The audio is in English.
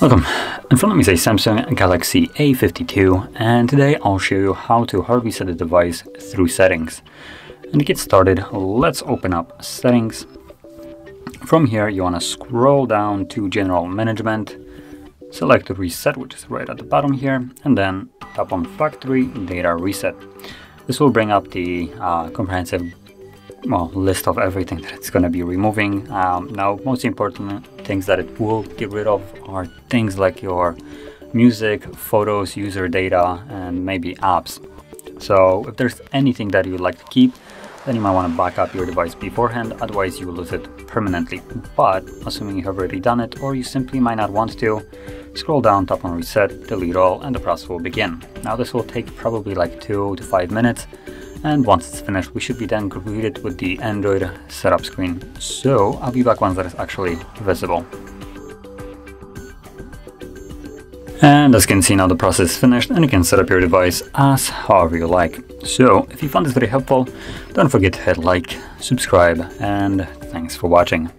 Welcome. In front of me is a Samsung Galaxy A52 and today I'll show you how to hard reset the device through settings. And to get started, let's open up settings. From here you want to scroll down to general management, select reset which is right at the bottom here and then tap on factory data reset. This will bring up the uh, comprehensive well, list of everything that it's going to be removing. Um, now, most important things that it will get rid of are things like your music, photos, user data, and maybe apps. So if there's anything that you'd like to keep, then you might want to back up your device beforehand, otherwise you will lose it permanently. But assuming you have already done it, or you simply might not want to, scroll down, tap on reset, delete all, and the process will begin. Now this will take probably like two to five minutes, and once it's finished we should be then greeted with the Android setup screen. So I'll be back once that is actually visible. And as you can see now the process is finished and you can set up your device as however you like. So if you found this very helpful, don't forget to hit like, subscribe and thanks for watching.